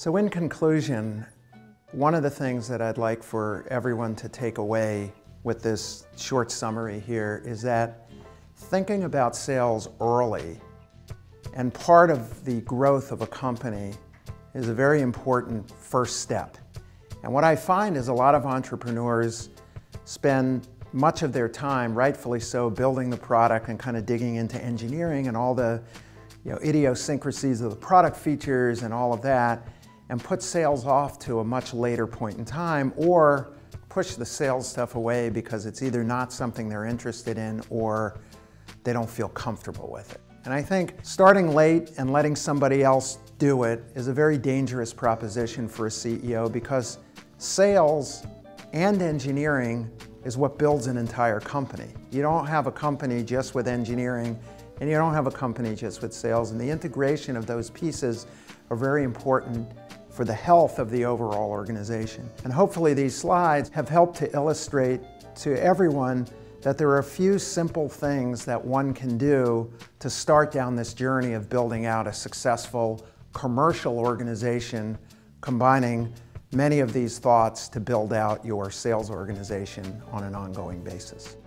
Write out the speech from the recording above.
So in conclusion, one of the things that I'd like for everyone to take away with this short summary here is that thinking about sales early and part of the growth of a company is a very important first step. And what I find is a lot of entrepreneurs spend much of their time, rightfully so, building the product and kind of digging into engineering and all the you know, idiosyncrasies of the product features and all of that and put sales off to a much later point in time or push the sales stuff away because it's either not something they're interested in or they don't feel comfortable with it. And I think starting late and letting somebody else do it is a very dangerous proposition for a CEO because sales and engineering is what builds an entire company. You don't have a company just with engineering and you don't have a company just with sales and the integration of those pieces are very important for the health of the overall organization. And hopefully these slides have helped to illustrate to everyone that there are a few simple things that one can do to start down this journey of building out a successful commercial organization, combining many of these thoughts to build out your sales organization on an ongoing basis.